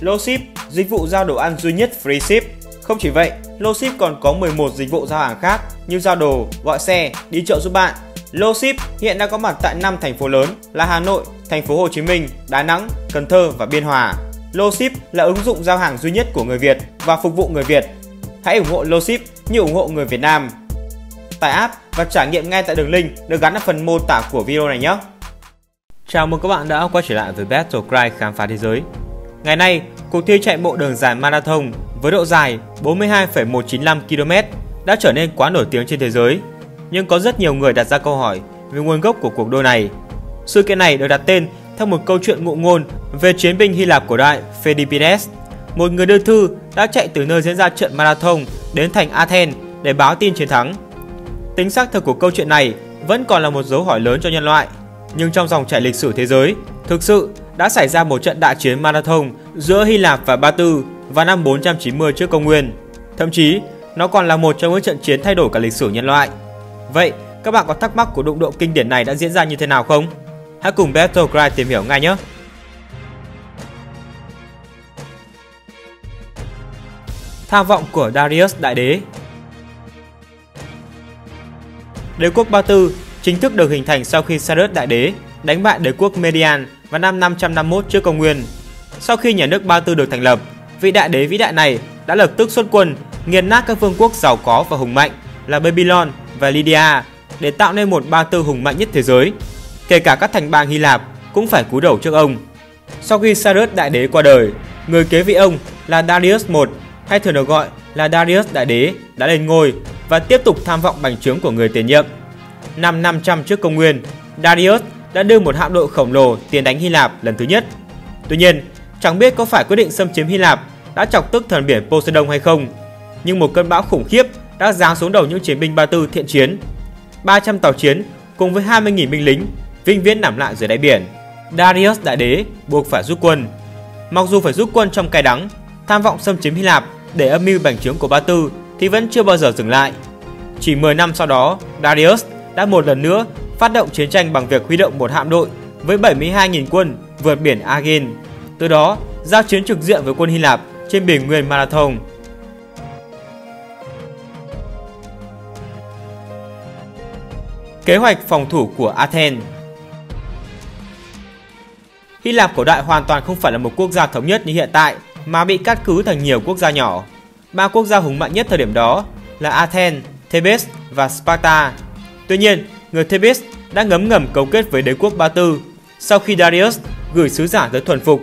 Lowship, dịch vụ giao đồ ăn duy nhất free ship. Không chỉ vậy, Lowship còn có 11 dịch vụ giao hàng khác như giao đồ, gọi xe, đi chợ giúp bạn. Lowship hiện đã có mặt tại 5 thành phố lớn là Hà Nội, thành phố Hồ Chí Minh, Đà Nẵng, Cần Thơ và Biên Hòa. Lowship là ứng dụng giao hàng duy nhất của người Việt và phục vụ người Việt. Hãy ủng hộ Lowship như ủng hộ người Việt Nam. Tải app và trải nghiệm ngay tại đường link được gắn ở phần mô tả của video này nhé. Chào mừng các bạn đã quay trở lại với Battle Cry khám phá thế giới. Ngày nay, cuộc thi chạy bộ đường dài marathon với độ dài 42,195 km đã trở nên quá nổi tiếng trên thế giới. Nhưng có rất nhiều người đặt ra câu hỏi về nguồn gốc của cuộc đua này. Sự kiện này được đặt tên theo một câu chuyện ngụ ngôn về chiến binh Hy Lạp cổ đại Phidippides, một người đưa thư đã chạy từ nơi diễn ra trận marathon đến thành Athens để báo tin chiến thắng. Tính xác thực của câu chuyện này vẫn còn là một dấu hỏi lớn cho nhân loại, nhưng trong dòng chảy lịch sử thế giới, thực sự đã xảy ra một trận đại chiến marathon giữa Hy Lạp và Ba Tư vào năm 490 trước công nguyên. Thậm chí, nó còn là một trong những trận chiến thay đổi cả lịch sử nhân loại. Vậy, các bạn có thắc mắc của đụng độ kinh điển này đã diễn ra như thế nào không? Hãy cùng Battlecry tìm hiểu ngay nhé! Tham vọng của Darius Đại Đế Đế quốc Ba Tư chính thức được hình thành sau khi Cyrus Đại Đế đánh bại đế quốc Median vào năm 551 trước công nguyên. Sau khi nhà nước Ba Tư được thành lập, vị đại đế vĩ đại này đã lập tức xuất quân nghiền nát các vương quốc giàu có và hùng mạnh là Babylon và Lydia để tạo nên một Ba Tư hùng mạnh nhất thế giới. Kể cả các thành bang Hy Lạp cũng phải cúi đầu trước ông. Sau khi Cyrus đại đế qua đời, người kế vị ông là Darius I hay thường được gọi là Darius đại đế đã lên ngôi và tiếp tục tham vọng bành trướng của người tiền nhiệm. Năm 500 trước công nguyên, Darius đã đưa một hạm đội khổng lồ tiến đánh Hy Lạp lần thứ nhất. Tuy nhiên, chẳng biết có phải quyết định xâm chiếm Hy Lạp đã chọc tức thần biển Poseidon hay không, nhưng một cơn bão khủng khiếp đã giáng xuống đầu những chiến binh Ba Tư thiện chiến. 300 tàu chiến cùng với 20.000 binh lính vinh viễn nằm lại dưới đáy biển. Darius đại đế buộc phải rút quân. Mặc dù phải rút quân trong cay đắng, tham vọng xâm chiếm Hy Lạp để âm mưu bành trướng của Ba Tư thì vẫn chưa bao giờ dừng lại. Chỉ 10 năm sau đó, Darius đã một lần nữa phát động chiến tranh bằng việc huy động một hạm đội với 72.000 quân vượt biển Aegean. Từ đó, giao chiến trực diện với quân Hy Lạp trên bình nguyên Marathon. Kế hoạch phòng thủ của Athens Hy Lạp cổ đại hoàn toàn không phải là một quốc gia thống nhất như hiện tại mà bị cắt cứ thành nhiều quốc gia nhỏ. Ba quốc gia hùng mạnh nhất thời điểm đó là Athens, Thebes và Sparta. Tuy nhiên, người Thebes đã ngấm ngầm cấu kết với đế quốc Ba Tư sau khi Darius gửi sứ giả tới thuần phục,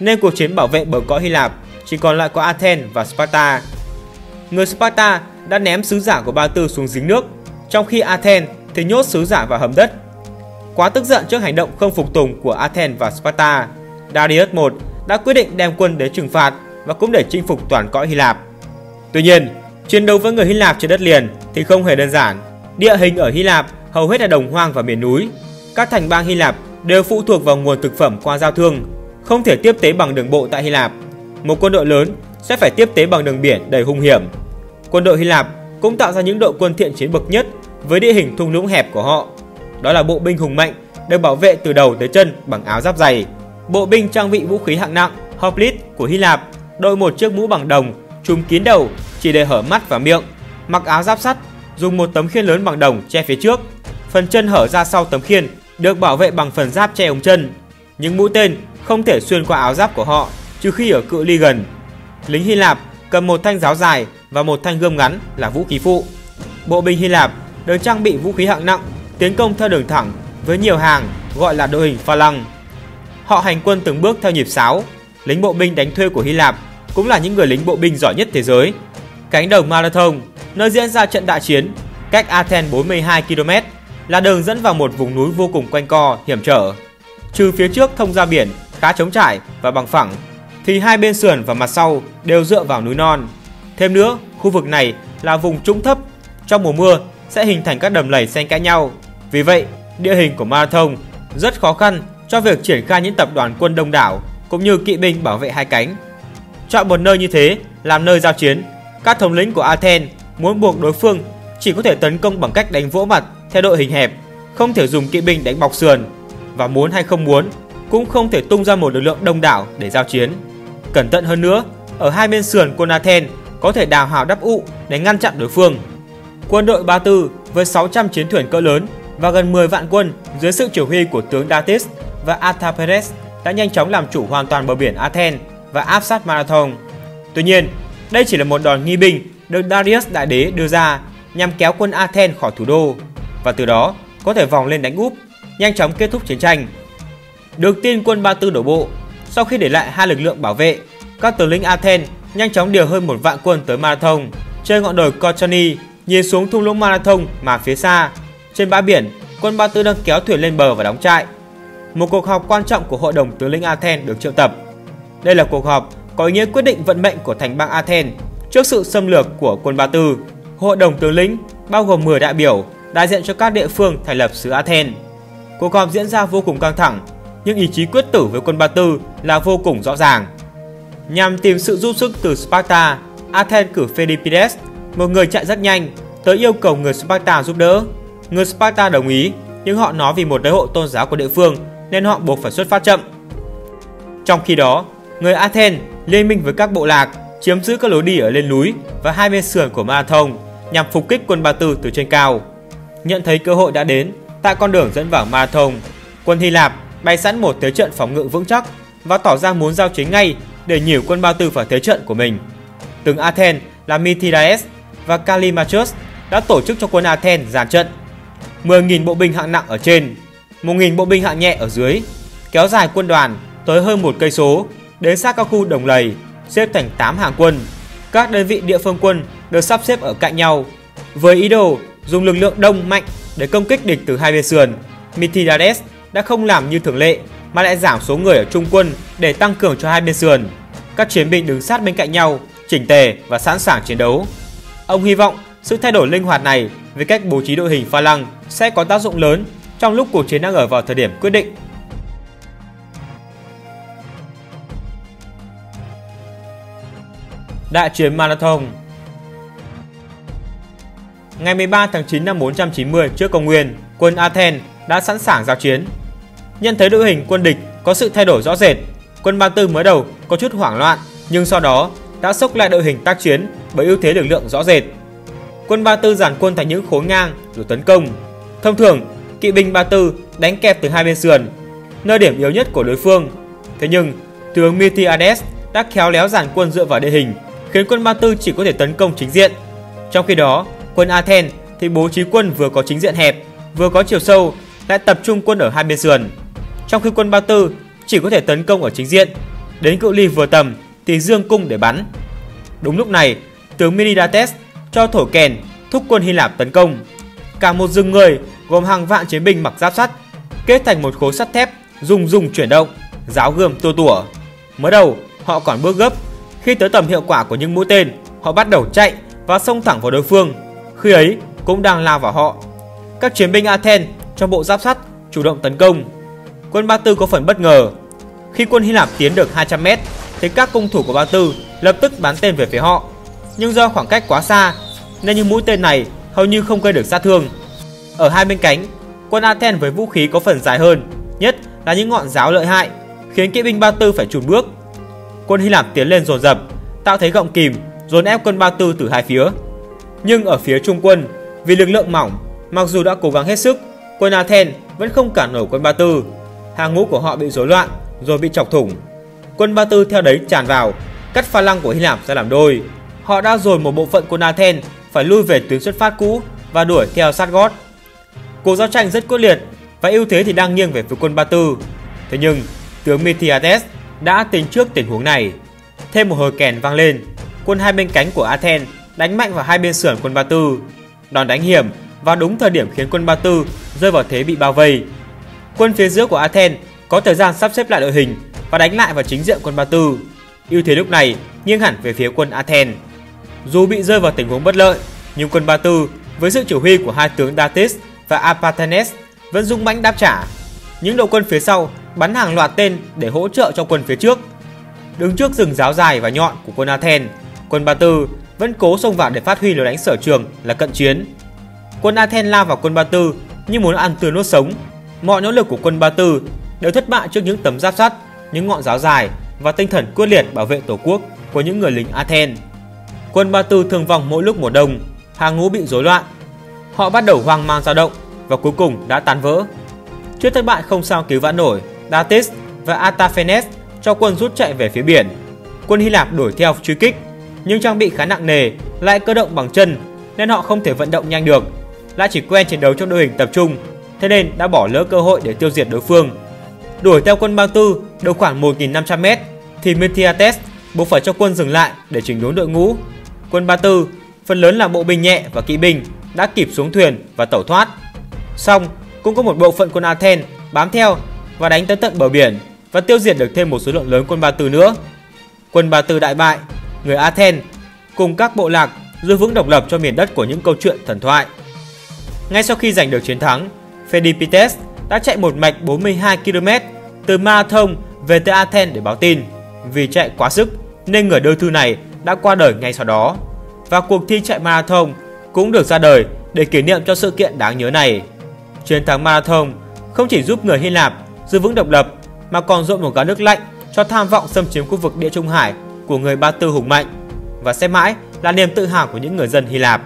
nên cuộc chiến bảo vệ bờ cõi Hy Lạp chỉ còn lại có Athens và Sparta. Người Sparta đã ném sứ giả của Ba Tư xuống dính nước, trong khi Athens thì nhốt sứ giả vào hầm đất. Quá tức giận trước hành động không phục tùng của Athens và Sparta, Darius I đã quyết định đem quân đến trừng phạt và cũng để chinh phục toàn cõi Hy Lạp. Tuy nhiên, chiến đấu với người Hy Lạp trên đất liền thì không hề đơn giản. Địa hình ở Hy Lạp hầu hết là đồng hoang và miền núi. Các thành bang Hy Lạp đều phụ thuộc vào nguồn thực phẩm qua giao thương, không thể tiếp tế bằng đường bộ tại Hy Lạp. Một quân đội lớn sẽ phải tiếp tế bằng đường biển đầy hung hiểm. Quân đội Hy Lạp cũng tạo ra những đội quân thiện chiến bậc nhất với địa hình thung lũng hẹp của họ. Đó là bộ binh hùng mạnh được bảo vệ từ đầu tới chân bằng áo giáp dày. Bộ binh trang bị vũ khí hạng nặng Hoplite của Hy Lạp đội một chiếc mũ bằng đồng trùm kín đầu chỉ để hở mắt và miệng, mặc áo giáp sắt, dùng một tấm khiên lớn bằng đồng che phía trước phần chân hở ra sau tấm khiên được bảo vệ bằng phần giáp che ống chân. Những mũi tên không thể xuyên qua áo giáp của họ trừ khi ở cự ly gần. Lính Hy Lạp cầm một thanh giáo dài và một thanh gươm ngắn là vũ khí phụ. Bộ binh Hy Lạp được trang bị vũ khí hạng nặng tiến công theo đường thẳng với nhiều hàng gọi là đội hình pha lăng. Họ hành quân từng bước theo nhịp sáo. Lính bộ binh đánh thuê của Hy Lạp cũng là những người lính bộ binh giỏi nhất thế giới. Cánh đồng Marathon, nơi diễn ra trận đại chiến, cách Athens 42 km là đường dẫn vào một vùng núi vô cùng quanh co, hiểm trở. Trừ phía trước thông ra biển khá trống trải và bằng phẳng, thì hai bên sườn và mặt sau đều dựa vào núi non. Thêm nữa, khu vực này là vùng trũng thấp, trong mùa mưa sẽ hình thành các đầm lầy xen kẽ nhau. Vì vậy, địa hình của marathon rất khó khăn cho việc triển khai những tập đoàn quân đông đảo cũng như kỵ binh bảo vệ hai cánh. Chọn một nơi như thế làm nơi giao chiến, các thống lĩnh của Athens muốn buộc đối phương chỉ có thể tấn công bằng cách đánh vỗ mặt theo đội hình hẹp, không thể dùng kỵ binh đánh bọc sườn và muốn hay không muốn cũng không thể tung ra một lực lượng đông đảo để giao chiến. Cẩn thận hơn nữa, ở hai bên sườn quân Athens có thể đào hào đắp ụ để ngăn chặn đối phương. Quân đội Ba Tư với 600 chiến thuyền cỡ lớn và gần 10 vạn quân dưới sự chỉ huy của tướng Datis và Artaperes đã nhanh chóng làm chủ hoàn toàn bờ biển Athens và áp sát Marathon. Tuy nhiên, đây chỉ là một đòn nghi binh được Darius Đại Đế đưa ra nhằm kéo quân Athens khỏi thủ đô và từ đó có thể vòng lên đánh úp, nhanh chóng kết thúc chiến tranh. Được tin quân Ba Tư đổ bộ, sau khi để lại hai lực lượng bảo vệ, các tướng lĩnh Athens nhanh chóng điều hơn một vạn quân tới Marathon, trên ngọn đồi Kochani, nhìn xuống thung lũng Marathon mà phía xa. Trên bãi biển, quân Ba Tư đang kéo thuyền lên bờ và đóng trại. Một cuộc họp quan trọng của Hội đồng tướng lĩnh Athens được triệu tập. Đây là cuộc họp có ý nghĩa quyết định vận mệnh của thành bang Athens trước sự xâm lược của quân Ba Tư. Hội đồng tướng lĩnh bao gồm 10 đại biểu đại diện cho các địa phương thành lập xứ Athens. Cuộc họp diễn ra vô cùng căng thẳng, nhưng ý chí quyết tử với quân Ba Tư là vô cùng rõ ràng. Nhằm tìm sự giúp sức từ Sparta, Athens cử Philippides, một người chạy rất nhanh, tới yêu cầu người Sparta giúp đỡ. Người Sparta đồng ý, nhưng họ nói vì một lễ hội tôn giáo của địa phương nên họ buộc phải xuất phát chậm. Trong khi đó, người Athens liên minh với các bộ lạc chiếm giữ các lối đi ở lên núi và hai bên sườn của Marathon nhằm phục kích quân Ba Tư từ trên cao. Nhận thấy cơ hội đã đến, tại con đường dẫn vào Marathon, quân Hy Lạp bày sẵn một thế trận phòng ngự vững chắc và tỏ ra muốn giao chiến ngay để nhiều quân Ba Tư vào thế trận của mình. Từng Athens là Mithridates và Callimachus đã tổ chức cho quân Athens dàn trận. 10.000 bộ binh hạng nặng ở trên, 1.000 bộ binh hạng nhẹ ở dưới, kéo dài quân đoàn tới hơn một cây số đến sát các khu đồng lầy, xếp thành 8 hàng quân. Các đơn vị địa phương quân được sắp xếp ở cạnh nhau với ý đồ dùng lực lượng đông mạnh để công kích địch từ hai bên sườn. Mithridates đã không làm như thường lệ mà lại giảm số người ở trung quân để tăng cường cho hai bên sườn. Các chiến binh đứng sát bên cạnh nhau, chỉnh tề và sẵn sàng chiến đấu. Ông hy vọng sự thay đổi linh hoạt này về cách bố trí đội hình pha lăng sẽ có tác dụng lớn trong lúc cuộc chiến đang ở vào thời điểm quyết định. Đại chiến Marathon Ngày 13 tháng 9 năm 490 trước công nguyên, quân Athens đã sẵn sàng giao chiến. Nhận thấy đội hình quân địch có sự thay đổi rõ rệt, quân Ba Tư mới đầu có chút hoảng loạn, nhưng sau đó đã sốc lại đội hình tác chiến bởi ưu thế lực lượng rõ rệt. Quân Ba Tư giản quân thành những khối ngang rồi tấn công. Thông thường, kỵ binh Ba Tư đánh kẹp từ hai bên sườn, nơi điểm yếu nhất của đối phương. Thế nhưng, tướng Miltiades đã khéo léo giản quân dựa vào địa hình, khiến quân Ba Tư chỉ có thể tấn công chính diện. Trong khi đó, quân Athens thì bố trí quân vừa có chính diện hẹp, vừa có chiều sâu, lại tập trung quân ở hai bên sườn. Trong khi quân Ba Tư chỉ có thể tấn công ở chính diện, đến cự ly vừa tầm thì dương cung để bắn. Đúng lúc này, tướng Minidates cho thổi kèn thúc quân Hy Lạp tấn công. Cả một rừng người gồm hàng vạn chiến binh mặc giáp sắt kết thành một khối sắt thép dùng dùng chuyển động, giáo gươm tua tủa. Mới đầu họ còn bước gấp, khi tới tầm hiệu quả của những mũi tên, họ bắt đầu chạy và xông thẳng vào đối phương. Khi ấy cũng đang lao vào họ. Các chiến binh Athens trong bộ giáp sắt chủ động tấn công. Quân Ba Tư có phần bất ngờ. Khi quân Hy Lạp tiến được 200 mét, thì các cung thủ của Ba Tư lập tức bắn tên về phía họ. Nhưng do khoảng cách quá xa, nên những mũi tên này hầu như không gây được sát thương. Ở hai bên cánh, quân Athens với vũ khí có phần dài hơn, nhất là những ngọn giáo lợi hại, khiến kỵ binh Ba Tư phải chùn bước. Quân Hy Lạp tiến lên dồn dập, tạo thế gọng kìm, dồn ép quân Ba Tư từ hai phía. Nhưng ở phía trung quân, vì lực lượng mỏng, mặc dù đã cố gắng hết sức, quân Athens vẫn không cản nổi quân Ba Tư. Hàng ngũ của họ bị rối loạn, rồi bị chọc thủng. Quân Ba Tư theo đấy tràn vào, cắt pha lăng của Hy Lạp ra làm đôi. Họ đã rồi một bộ phận quân Athens phải lui về tuyến xuất phát cũ và đuổi theo sát gót. Cuộc giao tranh rất quyết liệt và ưu thế thì đang nghiêng về phía quân Ba Tư. Thế nhưng, tướng Mithiates đã tính trước tình huống này. Thêm một hồi kèn vang lên, quân hai bên cánh của Athens đánh mạnh vào hai bên sườn quân Ba Tư. Đòn đánh hiểm và đúng thời điểm khiến quân Ba Tư rơi vào thế bị bao vây. Quân phía giữa của Athens có thời gian sắp xếp lại đội hình và đánh lại vào chính diện quân Ba Tư. Ưu thế lúc này nghiêng hẳn về phía quân Athens. Dù bị rơi vào tình huống bất lợi, nhưng quân Ba Tư với sự chỉ huy của hai tướng Datis và Apathenes vẫn dũng mãnh đáp trả. Những đội quân phía sau bắn hàng loạt tên để hỗ trợ cho quân phía trước. Đứng trước rừng giáo dài và nhọn của quân Athens, quân Ba Tư vẫn cố xông vào để phát huy lối đánh sở trường là cận chiến. Quân Athen lao vào quân Ba Tư như muốn ăn tươi nuốt sống. Mọi nỗ lực của quân Ba Tư đều thất bại trước những tấm giáp sắt, những ngọn giáo dài và tinh thần quyết liệt bảo vệ tổ quốc của những người lính Athen. Quân Ba Tư thương vong mỗi lúc mùa đông, hàng ngũ bị rối loạn. Họ bắt đầu hoang mang dao động và cuối cùng đã tan vỡ. Trước thất bại không sao cứu vãn nổi, Datis và Atafenes cho quân rút chạy về phía biển. Quân Hy Lạp đuổi theo truy kích, nhưng trang bị khá nặng nề, lại cơ động bằng chân nên họ không thể vận động nhanh được. Lại chỉ quen chiến đấu trong đội hình tập trung, thế nên đã bỏ lỡ cơ hội để tiêu diệt đối phương. Đuổi theo quân Ba Tư được khoảng 1.500m thì Miltiades buộc phải cho quân dừng lại để chỉnh đốn đội ngũ. Quân Ba Tư, phần lớn là bộ binh nhẹ và kỵ binh, đã kịp xuống thuyền và tẩu thoát. Song cũng có một bộ phận quân Athens bám theo và đánh tới tận bờ biển và tiêu diệt được thêm một số lượng lớn quân Ba Tư nữa. Quân Ba Tư đại bại, người Athens cùng các bộ lạc giữ vững độc lập cho miền đất của những câu chuyện thần thoại. Ngay sau khi giành được chiến thắng, Philippides đã chạy một mạch 42 km từ Marathon về tới Athens để báo tin. Vì chạy quá sức nên người đưa thư này đã qua đời ngay sau đó. Và cuộc thi chạy marathon cũng được ra đời để kỷ niệm cho sự kiện đáng nhớ này. Chiến thắng marathon không chỉ giúp người Hy Lạp giữ vững độc lập mà còn dội một gáo nước lạnh cho tham vọng xâm chiếm khu vực địa Trung Hải của người Ba Tư hùng mạnh và sẽ mãi là niềm tự hào của những người dân Hy Lạp.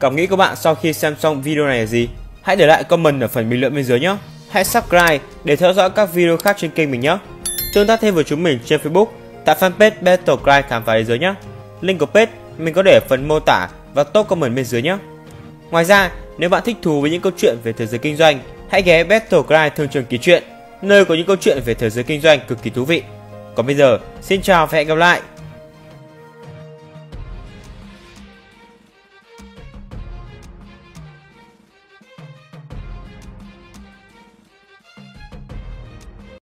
Cảm nghĩ của bạn sau khi xem xong video này là gì? Hãy để lại comment ở phần bình luận bên dưới nhé. Hãy subscribe để theo dõi các video khác trên kênh mình nhé. Tương tác thêm với chúng mình trên Facebook tại fanpage Battlecry khám phá thế giới nhé. Link của page mình có để ở phần mô tả và top comment bên dưới nhé. Ngoài ra, nếu bạn thích thú với những câu chuyện về thế giới kinh doanh, hãy ghé Battlecry thương trường ký chuyện, nơi có những câu chuyện về thế giới kinh doanh cực kỳ thú vị. Còn bây giờ, xin chào và hẹn gặp lại!